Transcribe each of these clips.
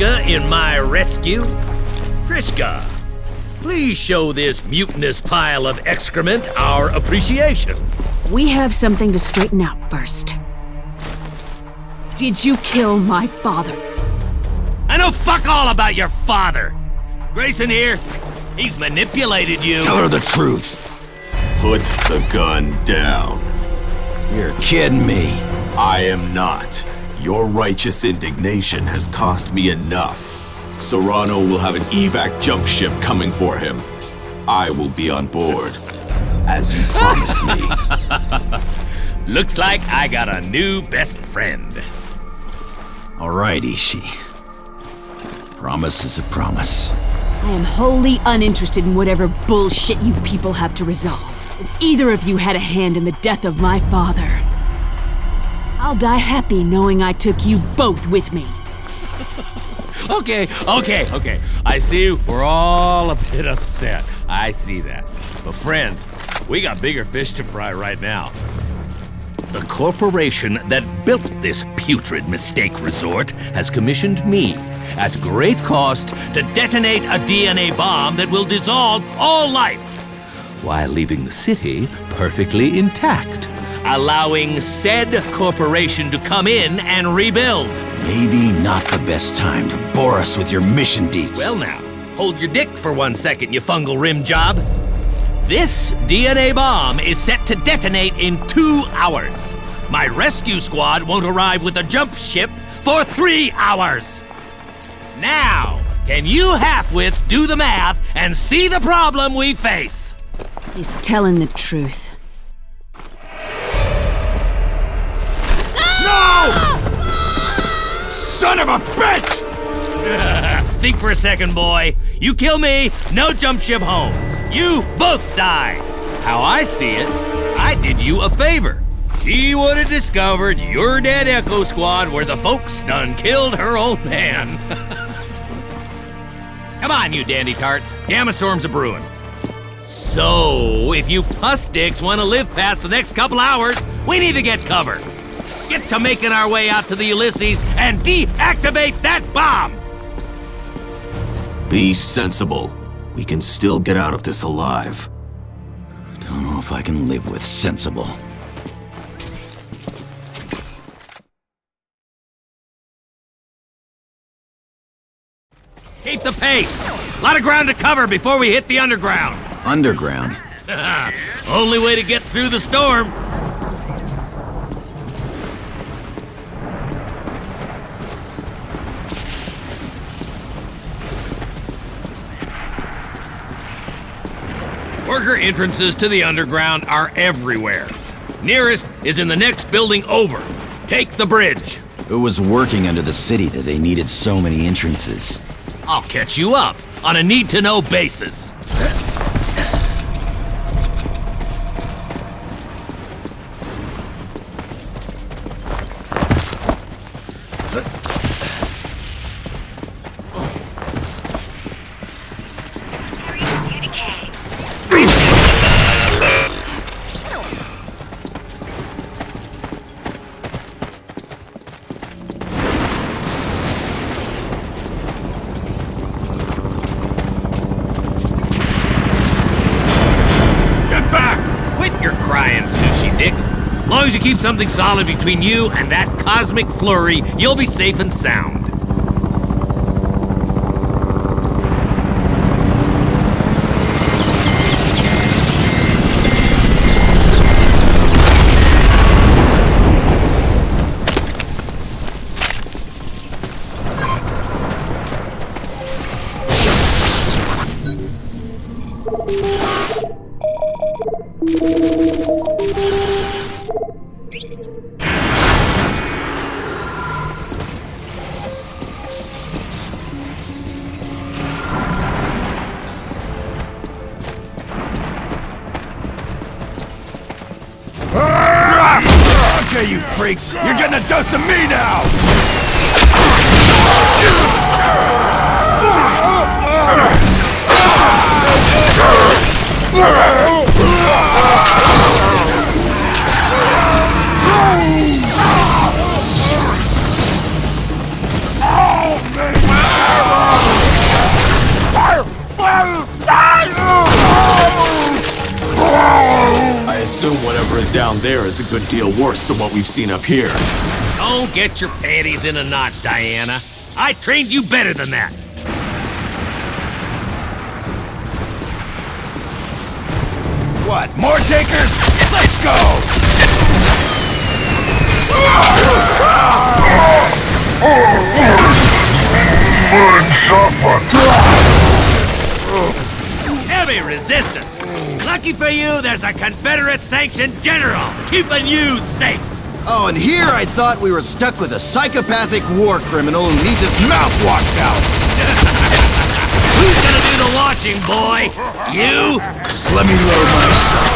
aid in my rescue. Trishka, please show this mutinous pile of excrement our appreciation. We have something to straighten out first. Did you kill my father? I know fuck all about your father. Grayson here, he's manipulated you. Tell her the truth. Put the gun down. You're kidding me. I am not. Your righteous indignation has cost me enough. Sarrano will have an evac jump ship coming for him. I will be on board, as you promised me. Looks like I got a new best friend. All right, Ishi. Promise is a promise. I am wholly uninterested in whatever bullshit you people have to resolve. If either of you had a hand in the death of my father, I'll die happy knowing I took you both with me. Okay, okay, okay. I see we're all a bit upset. I see that. But friends, we got bigger fish to fry right now. The corporation that built this putrid mistake resort has commissioned me, at great cost, to detonate a DNA bomb that will dissolve all life, while leaving the city perfectly intact, allowing said corporation to come in and rebuild. Maybe not the best time to bore us with your mission deets. Well, now, hold your dick for one second, you fungal rim job. This DNA bomb is set to detonate in two hours. My rescue squad won't arrive with a jump ship for three hours. Now, can you halfwits do the math and see the problem we face? He's telling the truth. Son of a bitch! Think for a second, boy. You kill me, no jump ship home. You both die. How I see it, I did you a favor. She would have discovered your dead Echo Squad where the folks done killed her old man. Come on, you dandy tarts. Gamma storms a brewing. So, if you puss sticks want to live past the next couple hours, we need to get cover. Get to making our way out to the Ulysses and deactivate that bomb! Be sensible. We can still get out of this alive. Don't know if I can live with sensible. Keep the pace! A lot of ground to cover before we hit the underground. Underground. Only way to get through the storm. Worker entrances to the underground are everywhere. Nearest is in the next building over. Take the bridge. It was working under the city that they needed so many entrances. I'll catch you up on a need to know basis. Something solid between you and that cosmic flurry, you'll be safe and sound. Assume whatever is down there is a good deal worse than what we've seen up here. Don't get your panties in a knot, Diana. I trained you better than that. What, more takers? Let's go! Heavy resistance. Lucky for you, there's a Confederate-sanctioned general keeping you safe. Oh, and here I thought we were stuck with a psychopathic war criminal who needs his mouth washed out. Who's gonna do the watching, boy? You? Just let me load myself.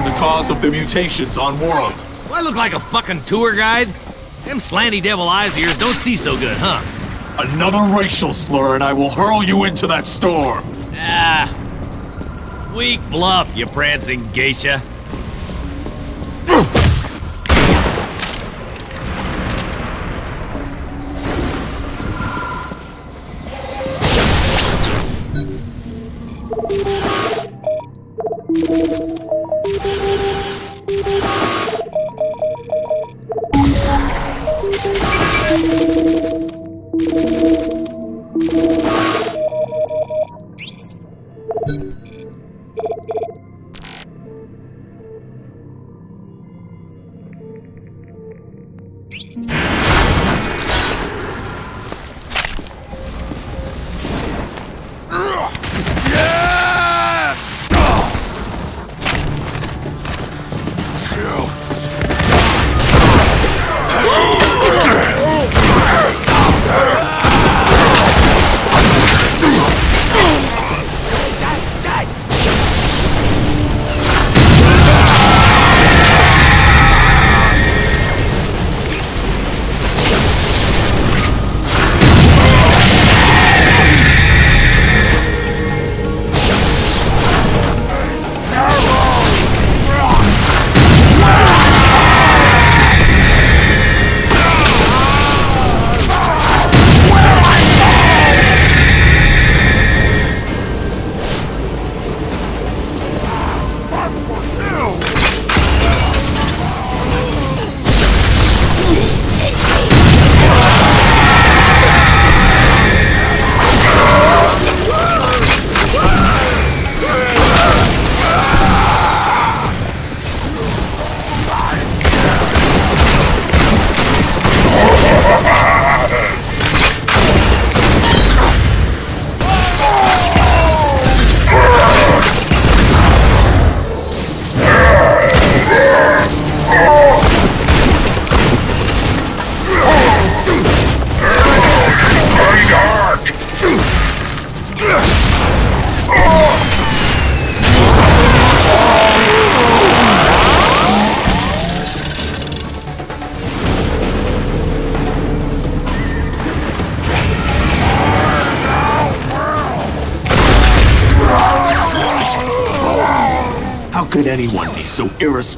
The cause of the mutations on world? Do I look like a fucking tour guide? Them slanty devil eyes of yours don't see so good, huh? Another racial slur and I will hurl you into that storm! Ah. Weak bluff, you prancing geisha.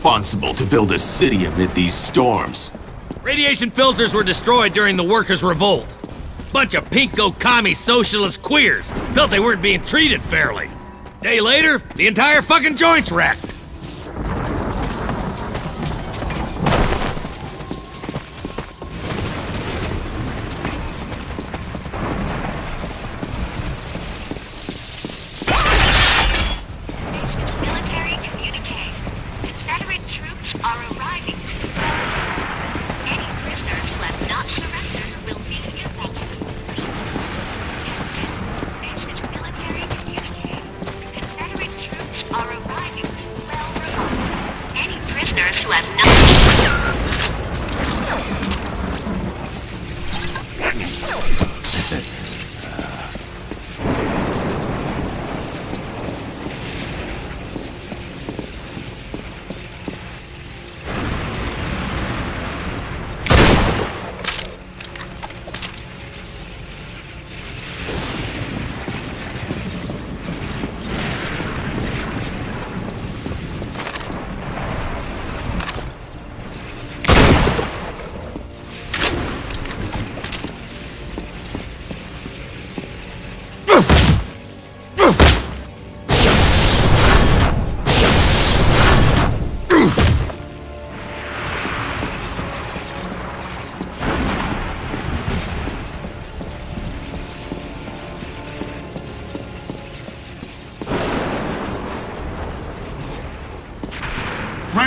Irresponsible to build a city amid these storms? Radiation filters were destroyed during the workers' revolt. Bunch of pinko commie socialist queers felt they weren't being treated fairly. Day later, the entire fucking joint's wrecked.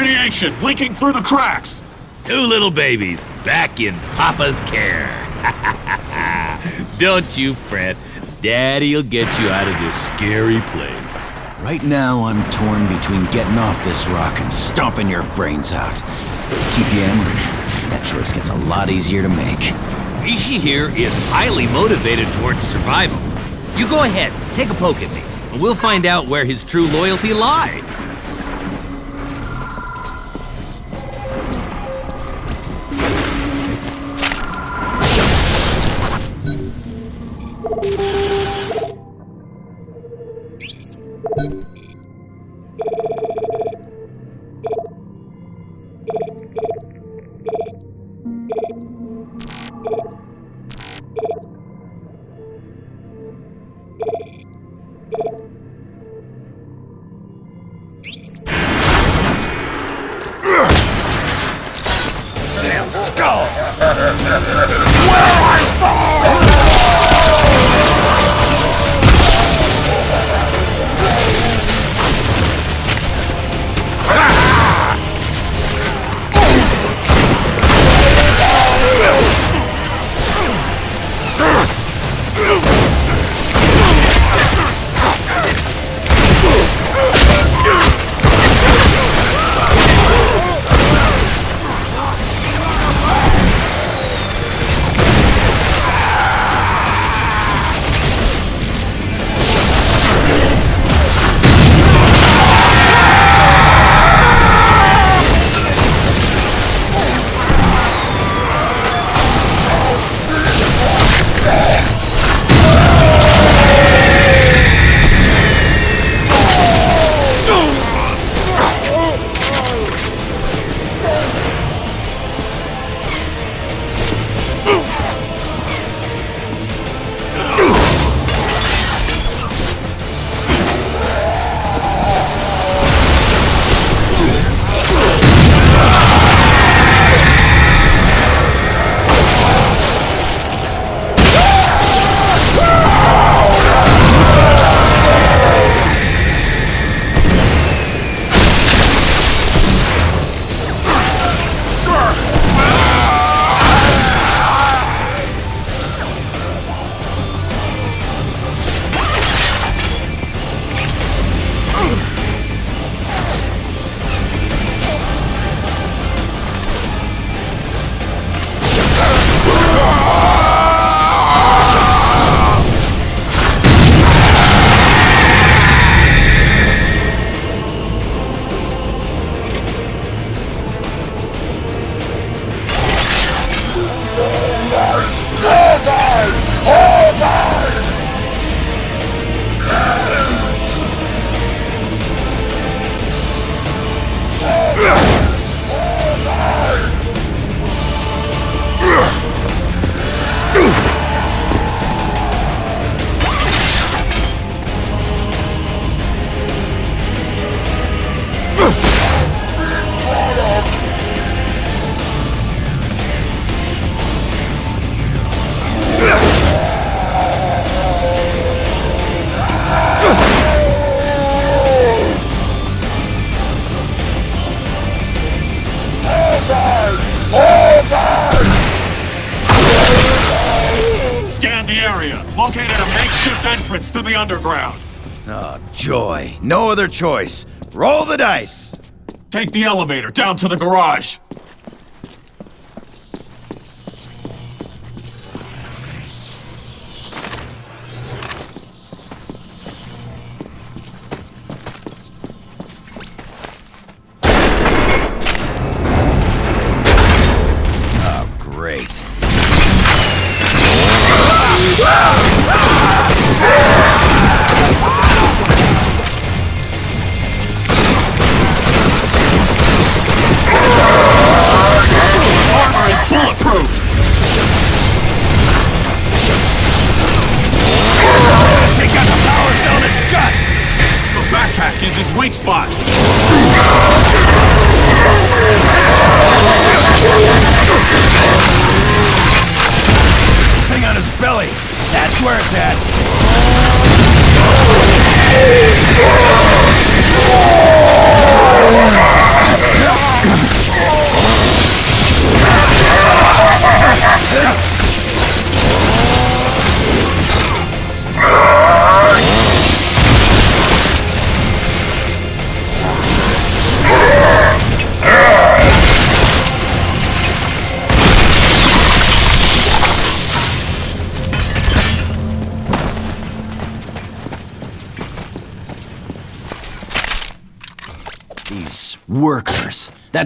Radiation leaking through the cracks! Two little babies back in Papa's care. Don't you fret. Daddy'll get you out of this scary place. Right now, I'm torn between getting off this rock and stomping your brains out. Keep yammering. That choice gets a lot easier to make. Ishi here is highly motivated towards survival. You go ahead, take a poke at me, and we'll find out where his true loyalty lies. Elevator down to the garage.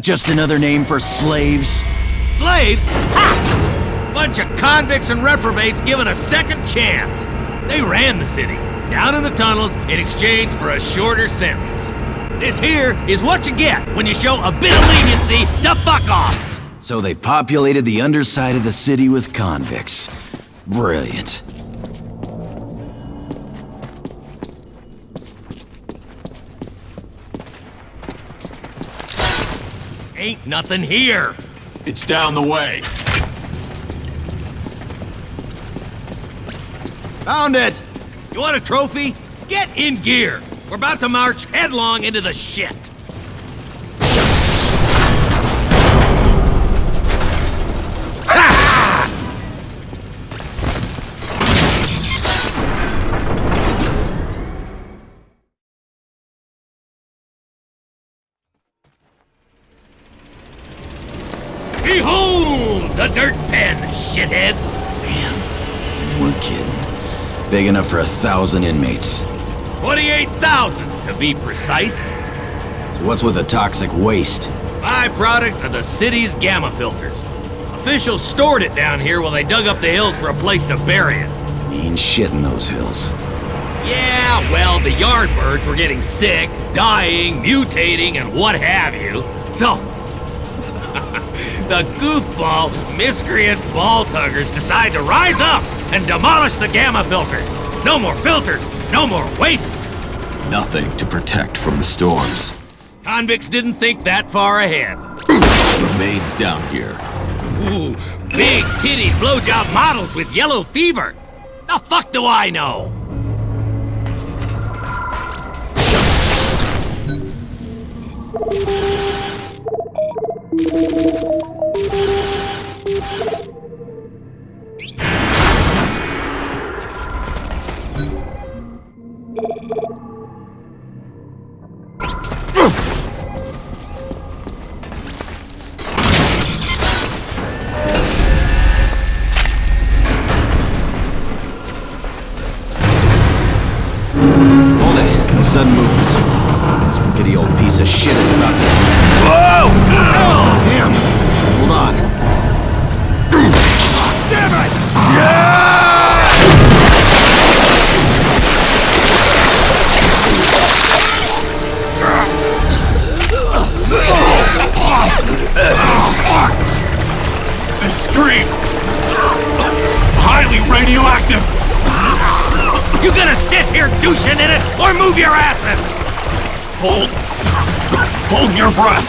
Just another name for slaves? Slaves? Ha! Bunch of convicts and reprobates given a second chance. They ran the city, down in the tunnels, in exchange for a shorter sentence. This here is what you get when you show a bit of leniency to fuck-offs. So they populated the underside of the city with convicts. Brilliant. Ain't nothing here. It's down the way. Found it! You want a trophy? Get in gear. We're about to march headlong into the shit. Enough for a thousand inmates. 28,000 to be precise. So what's with the toxic waste? Byproduct of the city's gamma filters. Officials stored it down here while they dug up the hills for a place to bury it. Mean shit in those hills. Yeah, well, the yardbirds were getting sick, dying, mutating, and what have you. So, the goofball, miscreant ball tuggers decide to rise up and demolish the gamma filters. No more filters, no more waste. Nothing to protect from the storms. Convicts didn't think that far ahead. Remains down here. Ooh, big titty blowjob models with yellow fever. The fuck do I know? Hold sudden movement. This rickety old piece of shit is about to... Hold. Hold your breath.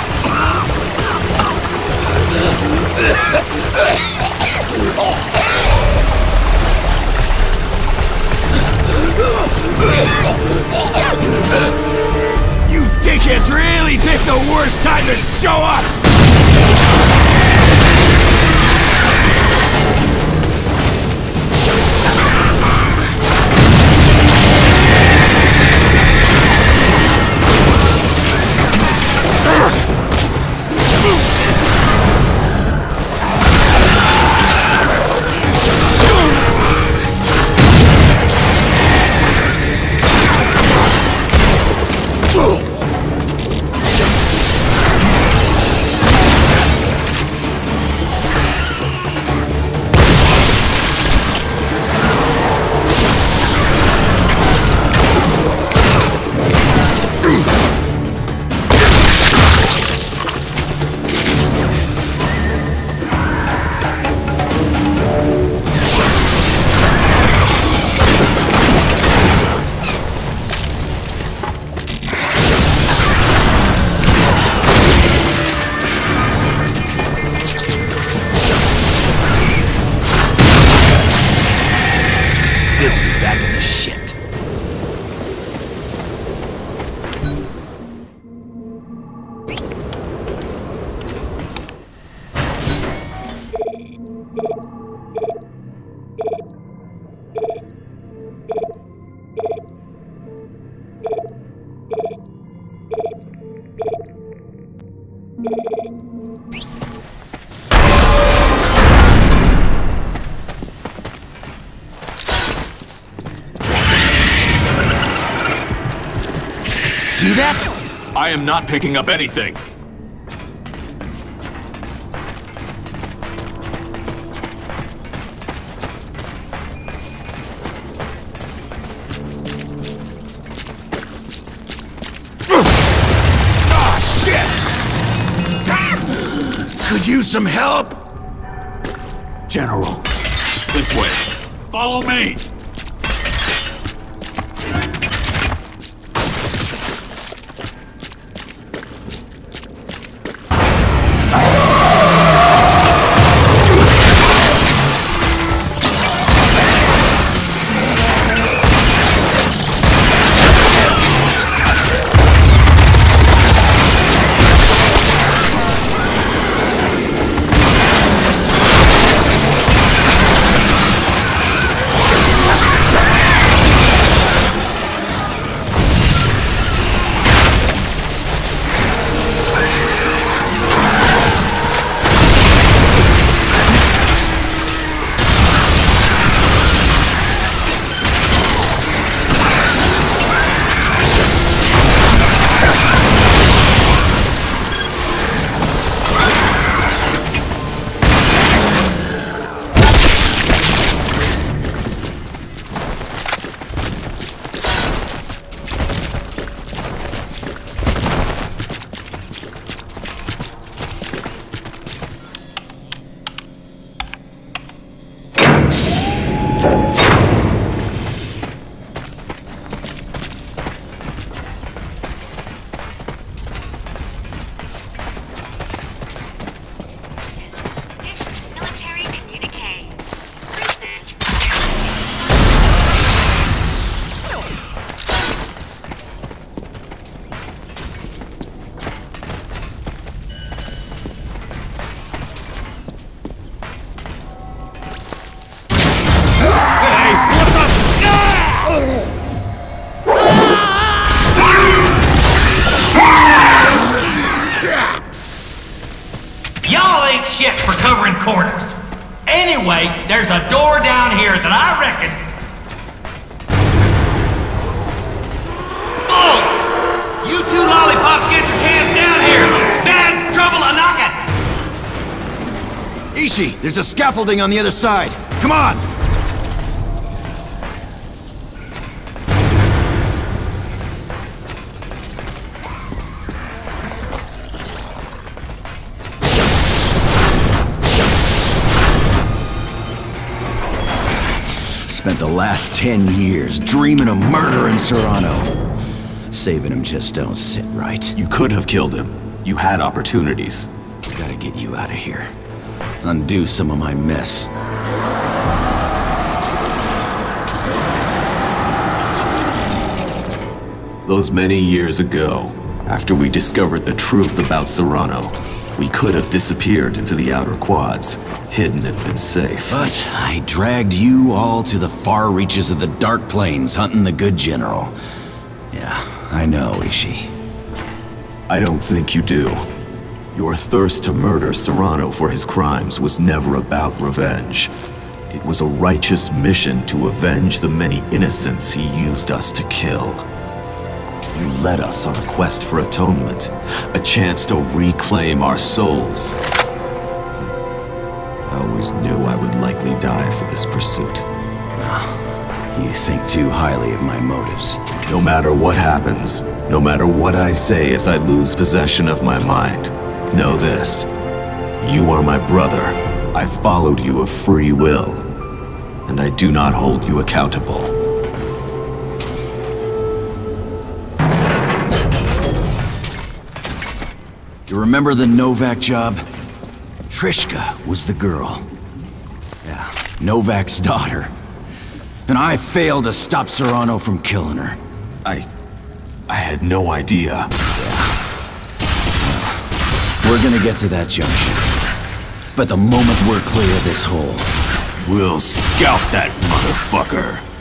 You dickheads really picked the worst time to show up! That? I am not picking up anything. Ah, shit! Could use some help? General, this way. Follow me. A scaffolding on the other side. Come on! Spent the last ten years dreaming of murdering Sarrano. Saving him just don't sit right. You could have killed him. You had opportunities. We gotta get you out of here. Undo some of my mess. Those many years ago, after we discovered the truth about Sarrano, we could have disappeared into the outer quads, hidden and been safe. But I dragged you all to the far reaches of the Dark Plains hunting the good general. Yeah, I know, Ishi. I don't think you do. Your thirst to murder Sarrano for his crimes was never about revenge. It was a righteous mission to avenge the many innocents he used us to kill. You led us on a quest for atonement, a chance to reclaim our souls. I always knew I would likely die for this pursuit. Ah, you think too highly of my motives. No matter what happens, no matter what I say as I lose possession of my mind, know this. You are my brother. I followed you of free will. And I do not hold you accountable. You remember the Novak job? Trishka was the girl. Yeah, Novak's daughter. And I failed to stop Sarrano from killing her. I... I had no idea. We're gonna get to that junction. But the moment we're clear of this hole, We'll scalp that motherfucker.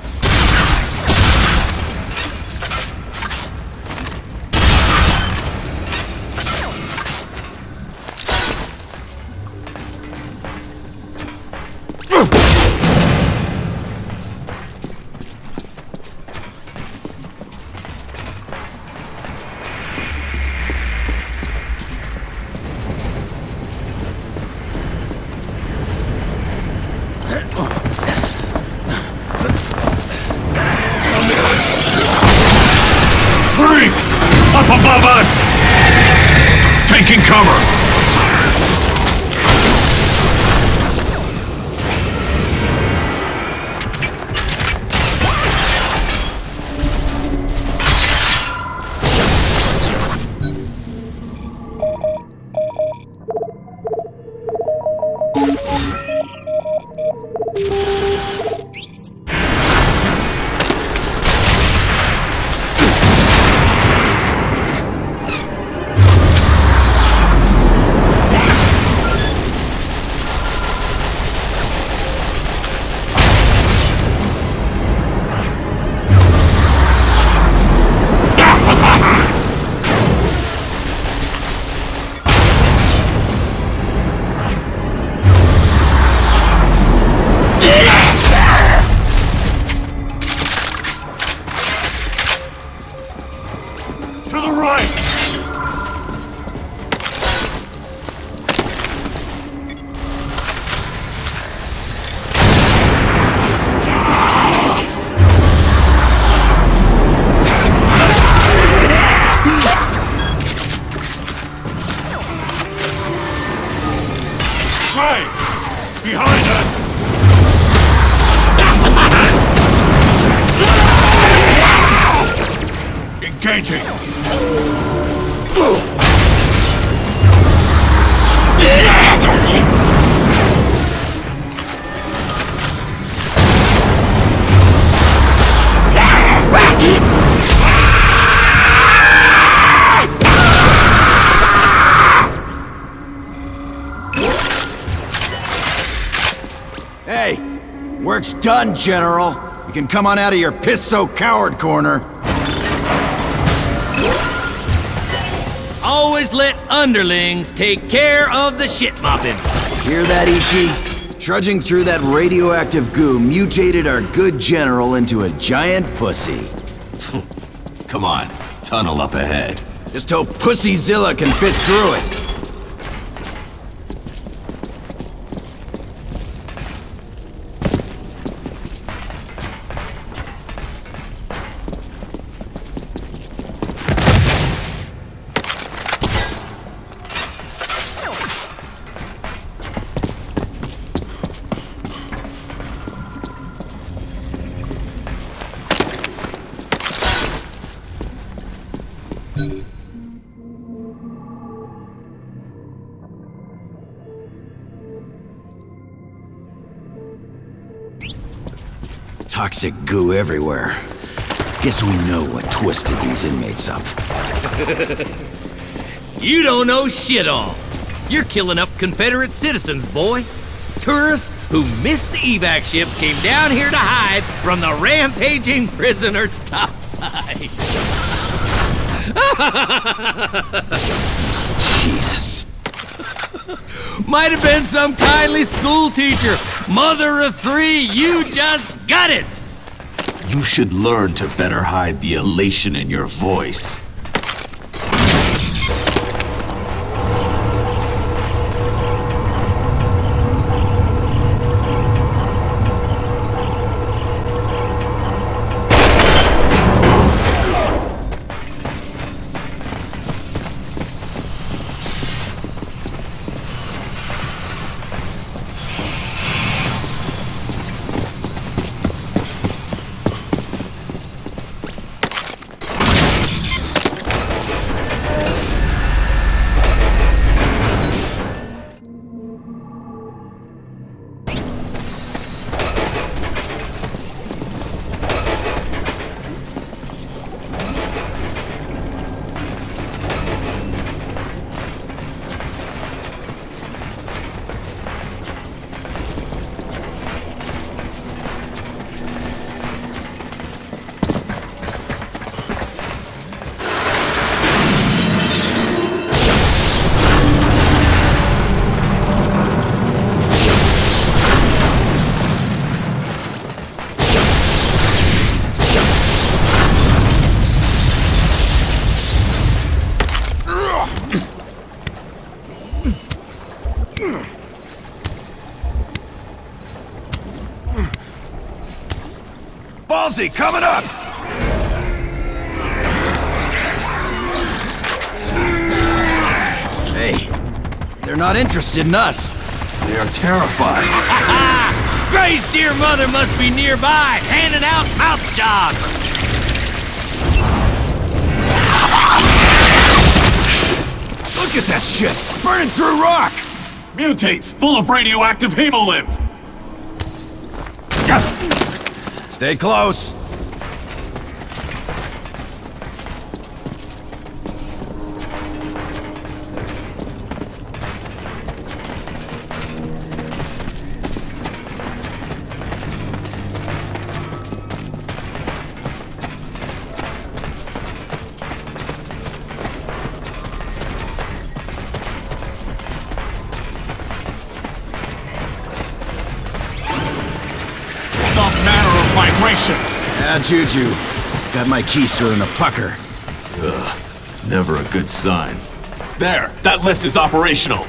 Behind us! Done, General. You can come on out of your piss so coward corner. Always let underlings take care of the shit mopping. Hear that, Ishi? Trudging through that radioactive goo mutated our good general into a giant pussy. Come on, tunnel up ahead. Just hope Pussyzilla can fit through it. Everywhere. Guess we know what twisted these inmates up. You don't know shit all. You're killing up Confederate citizens, boy. Tourists who missed the evac ships came down here to hide from the rampaging prisoners topside. Jesus. Might have been some kindly school teacher. Mother of three, you just got it. You should learn to better hide the elation in your voice. Coming up! Hey, they're not interested in us. They are terrified. Gray's dear mother must be nearby, handing out mouth jobs. Look at that shit! Burning through rock! Mutates, full of radioactive hemolymph. Stay close. Juju. Got my keister in a pucker. Ugh, Never a good sign. There, that lift is operational.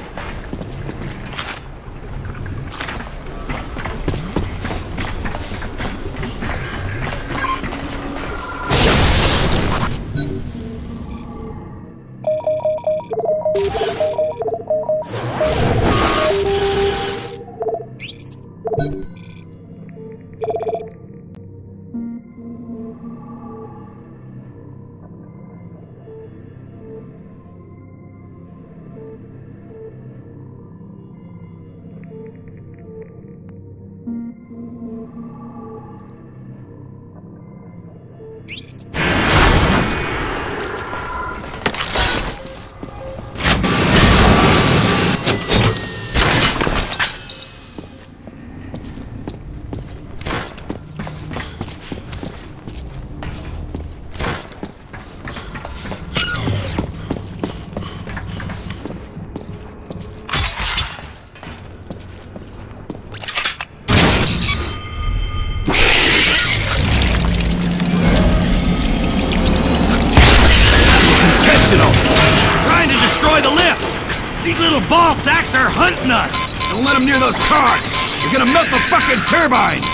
Sacks are hunting us. Don't let them near those cars! You're gonna melt the fucking turbine!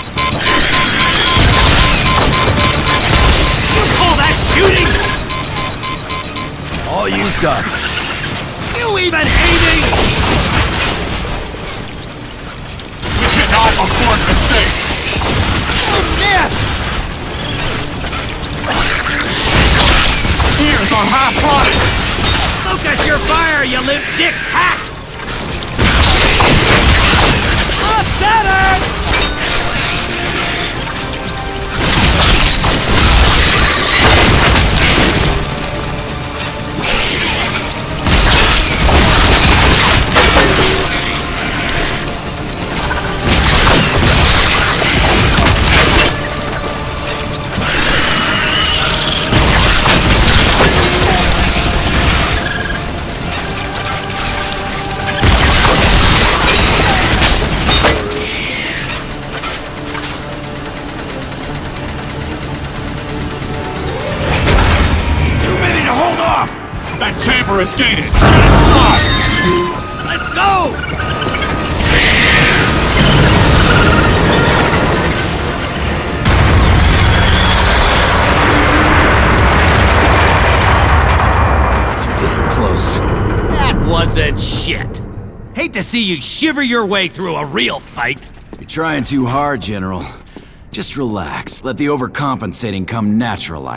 You call that shooting? All used up. You even aiming? We cannot afford mistakes. Oh, you missed. Ears on half price. Focus your fire, you limp dick hack. Is gated. Get inside. Let's go. Too damn close. That wasn't shit. Hate to see you shiver your way through a real fight. You're trying too hard, General. Just relax. Let the overcompensating come natural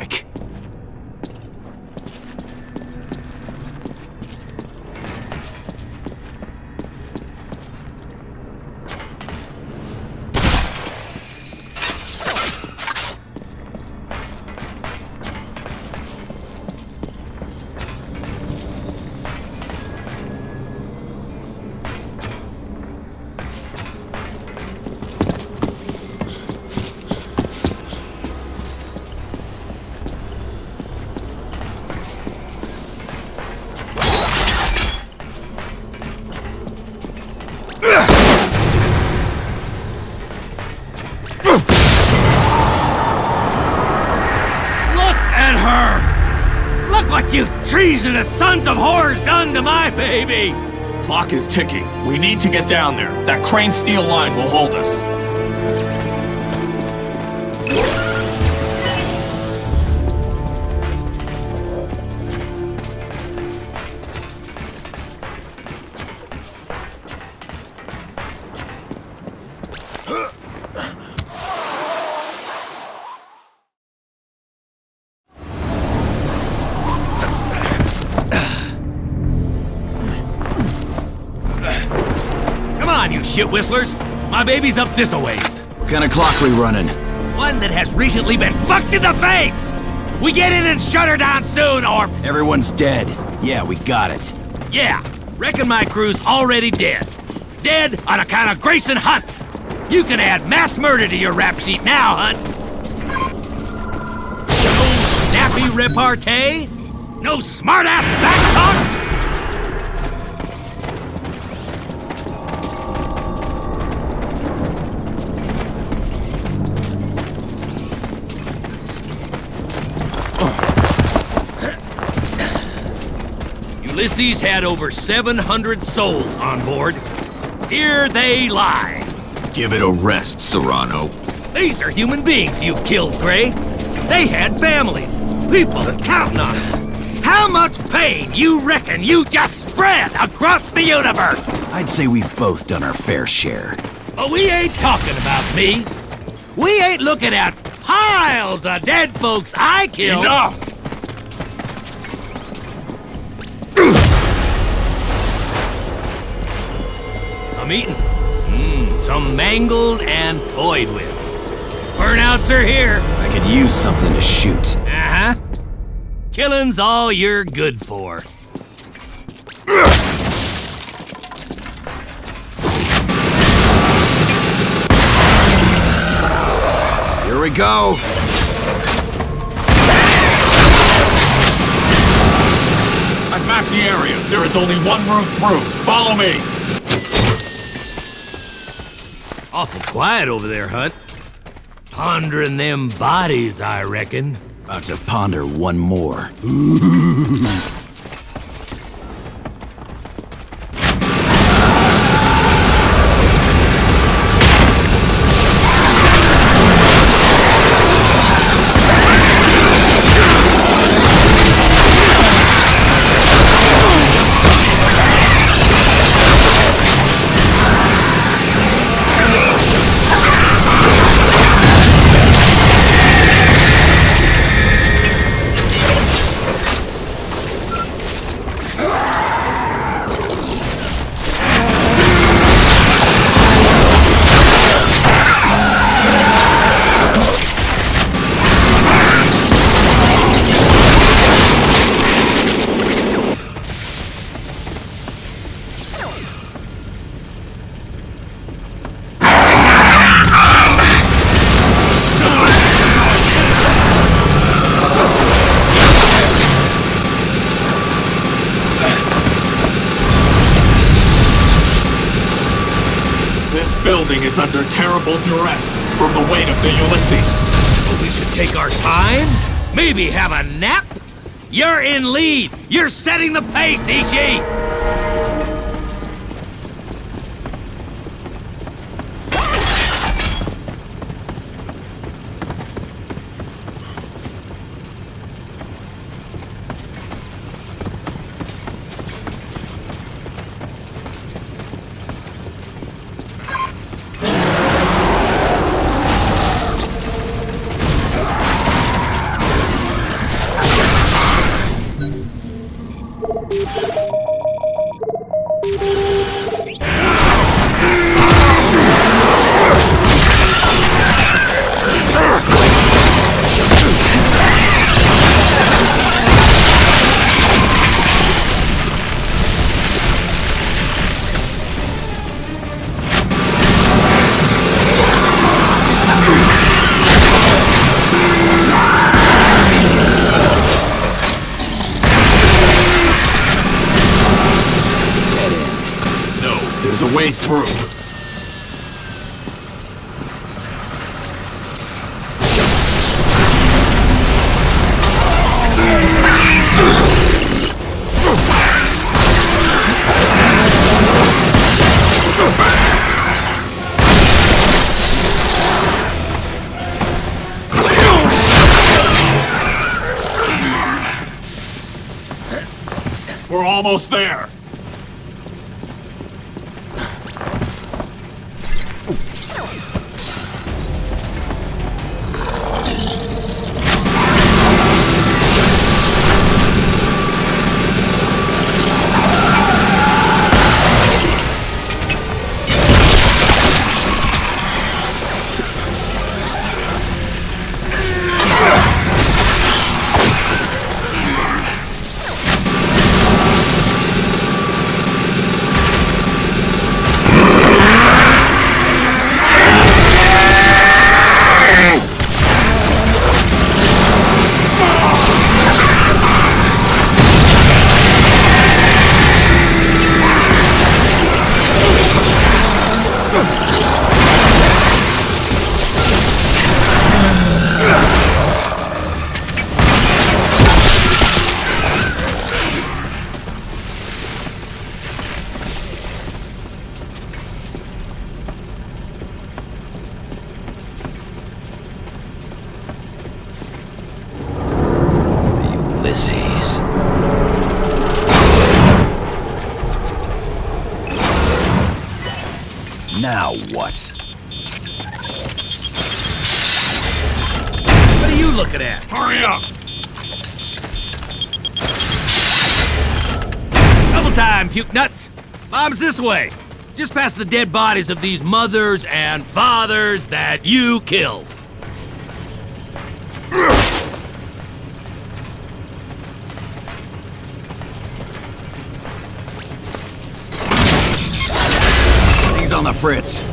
sons of whores done to my baby! Clock is ticking. We need to get down there. That crane steel line will hold us. Whistlers. My baby's up this a ways. What kind of clock we running? One that has recently been fucked in the face! We get in and shut her down soon, or Everyone's dead. Yeah, we got it. yeah, reckon my crew's already dead. Dead on account of Grayson Hunt. You can add mass murder to your rap sheet now, Hunt. No snappy repartee? No smart-ass backtalk? Ulysses had over 700 souls on board. Here they lie. Give it a rest, Serrano. These are human beings you killed, Gray. They had families, people counting on them. How much pain you reckon you just spread across the universe? I'd say we've both done our fair share. But we ain't talking about me. We ain't looking at piles of dead folks I killed. Enough! Eaten. Mmm, some mangled and toyed with. Burnouts are here. I could use something to shoot. Uh-huh. Killing's all you're good for. Here we go. I've mapped the area. There is only one route through. Follow me. Awful quiet over there, Hunt. Pondering them bodies, I reckon. About to ponder one more. the pace, Ishi! Way through. We're almost there. Now what? What are you looking at? Hurry up! Double time, puke nuts. Mom's this way. Just past the dead bodies of these mothers and fathers that you killed. Fritz. Take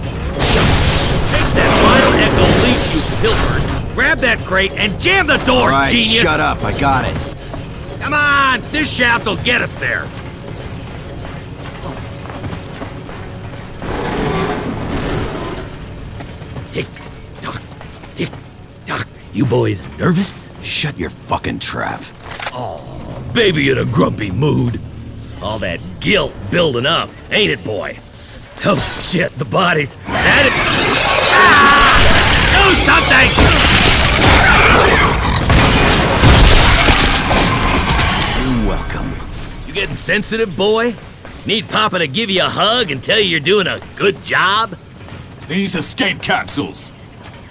that vinyl echo leash, you. Grab that crate and jam the door, All right, genius. shut up. I got it. Come on, this shaft will get us there. Tick tock, tick tock. You boys nervous? Shut your fucking trap. Oh, Baby in a grumpy mood. All that guilt building up, ain't it, boy? Oh shit, the bodies. That it. Ah! Do something! You're welcome. You getting sensitive, boy? Need Papa to give you a hug and tell you you're doing a good job? These escape capsules.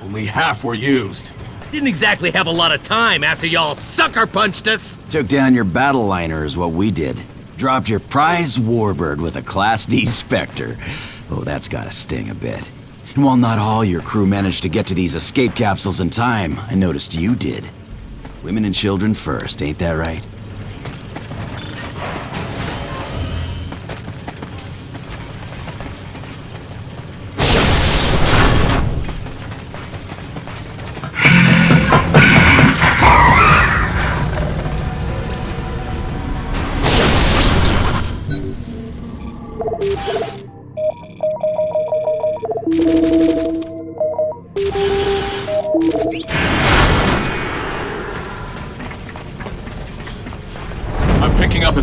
Only half were used. Didn't exactly have a lot of time after y'all sucker punched us. Took down your battle liner is what we did. Dropped your prize warbird with a Class D Spectre. Oh, that's gotta sting a bit. And while not all your crew managed to get to these escape capsules in time, I noticed you did. Women and children first, ain't that right?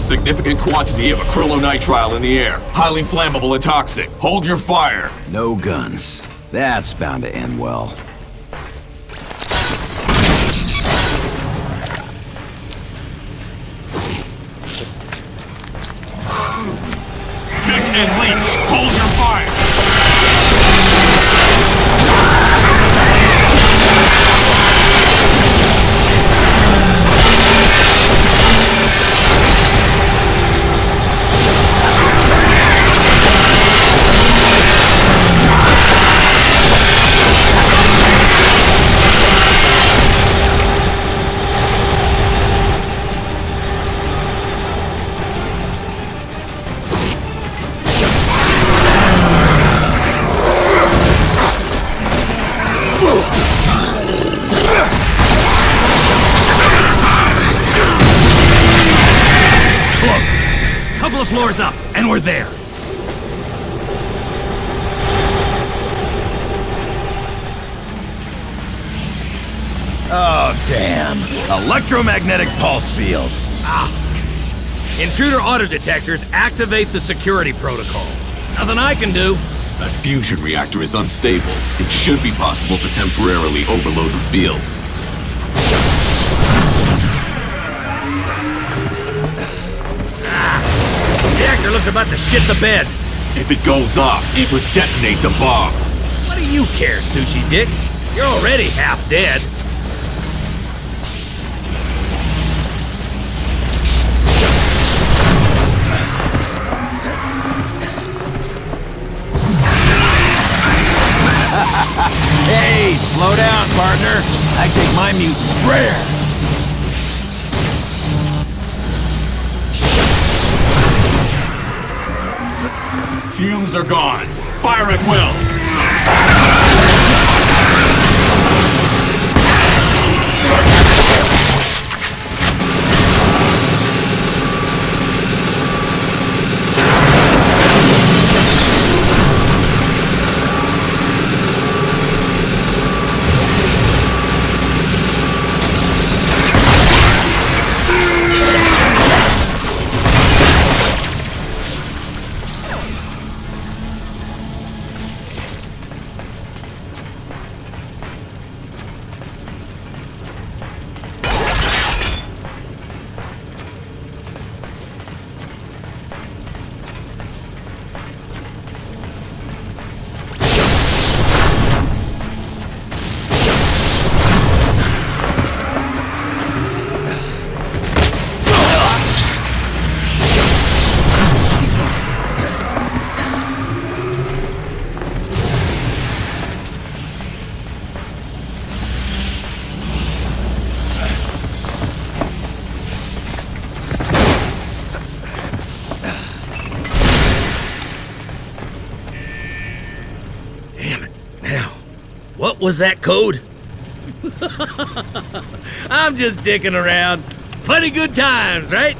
Significant quantity of acrylonitrile in the air. Highly flammable and toxic. Hold your fire. No guns. That's bound to end well. Electromagnetic pulse fields. Ah. Intruder auto detectors activate the security protocol. Nothing I can do. That fusion reactor is unstable. It should be possible to temporarily overload the fields. The Reactor looks about to shit the bed. If it goes off, it would detonate the bomb. What do you care, Sushi Dick? You're already half dead. Slow down, partner. I take my mutants rare. Fumes are gone. Fire at will. Was that code? I'm just dicking around. Funny good times, right?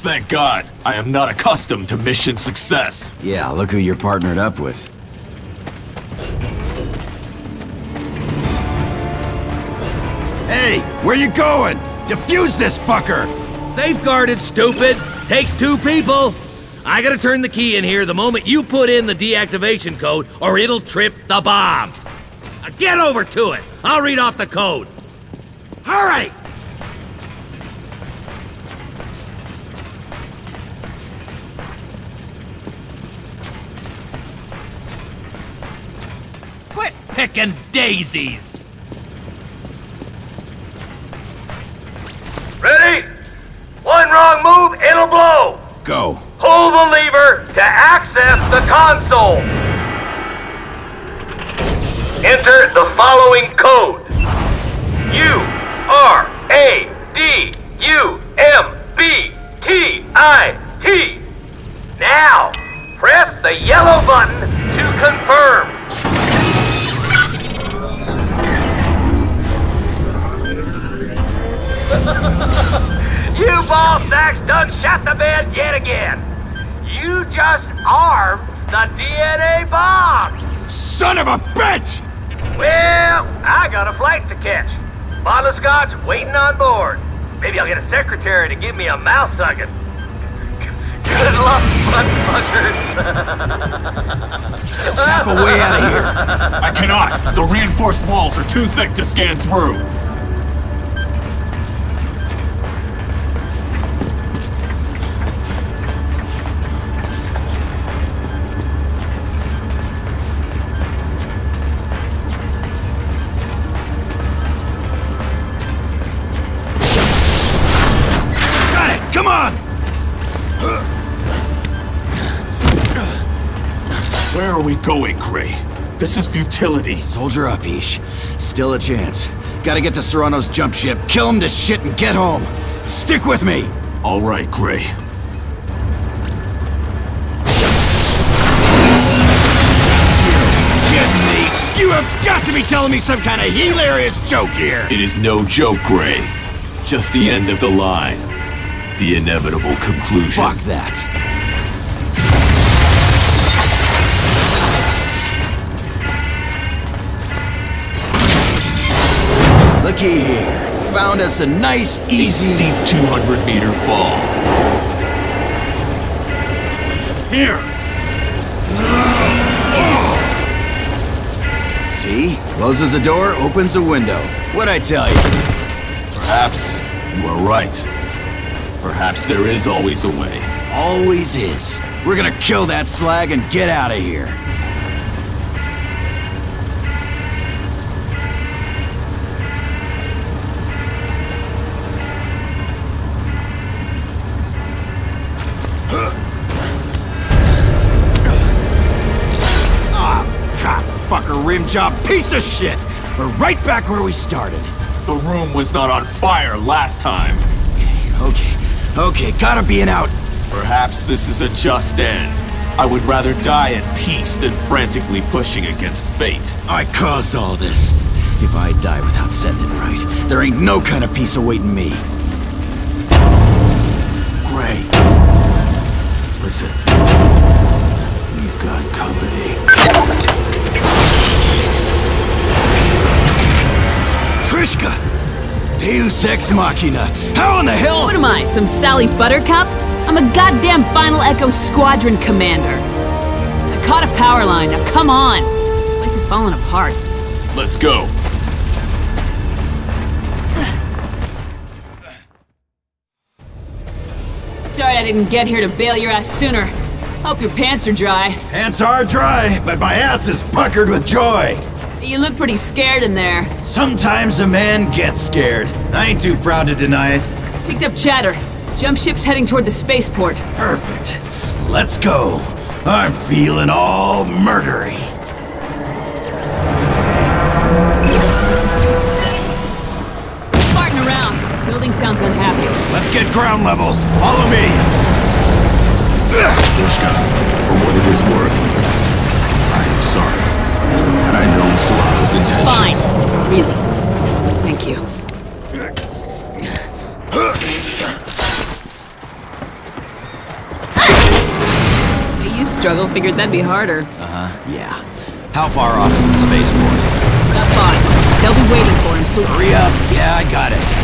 Thank God, I am not accustomed to mission success. Yeah, look who you're partnered up with. Hey, where you going? Defuse this fucker! Safeguarded, stupid. Takes two people. I gotta turn the key in here the moment you put in the deactivation code, or it'll trip the bomb. Now Get over to it. I'll read off the code. Hurry! Quit picking daisies. Ready? One wrong move, it'll blow. Go. Pull the lever to access the console. Enter the following code. U R A D U M B T I T. Now, press the yellow button to confirm. You ball sacks done shot the bed yet again. You just armed the DNA bomb. Son of a bitch! Well, I got a flight to catch. Bottle of scotch waiting on board. Maybe I'll get a secretary to give me a mouth sucking. Good luck, fun fuckers. Snap a way out of here. I cannot. The reinforced walls are too thick to scan through. We going, Gray? This is futility. Soldier up, Ish. Still a chance. Gotta get to Serrano's jump ship, kill him to shit, and get home. Stick with me! All right, Gray. Me? You have got to be telling me some kind of hilarious joke here! It is no joke, Gray. Just the end of the line. The inevitable conclusion. Fuck that. Looky here. Found us a nice, A easy... steep 200 meter fall. Here! See? Closes a door, opens a window. What'd I tell you? Perhaps you are right. Perhaps there is always a way. Always is. We're gonna kill that slag and get out of here. Job, piece of shit! We're right back where we started. The room was not on fire last time. Okay, okay, gotta be an out. Perhaps this is a just end. I would rather die at peace than frantically pushing against fate. I caused all this. If I die without setting it right, there ain't no kind of peace awaiting me. Gray. Listen. We've got company. Trishka! Deus Ex Machina! How in the hell? What am I, some Sally Buttercup? I'm a goddamn Final Echo Squadron commander. I caught a power line, now come on. Place is falling apart. Let's go. Sorry I didn't get here to bail your ass sooner. Hope your pants are dry. Pants are dry, but my ass is puckered with joy. You look pretty scared in there. Sometimes a man gets scared. I ain't too proud to deny it. Picked up chatter. Jump ship's heading toward the spaceport. Perfect. Let's go. I'm feeling all murdery. Farting around. Building sounds unhappy. Let's get ground level. Follow me. Trishka, for what it is worth, I am sorry. Had I known Serrano's Fine. Really. Thank you. Hey, you struggle. Figured that'd be harder. Uh-huh. Yeah. How far off is the spaceport? Not far. They'll be waiting for him, so Hurry up. Yeah, I got it.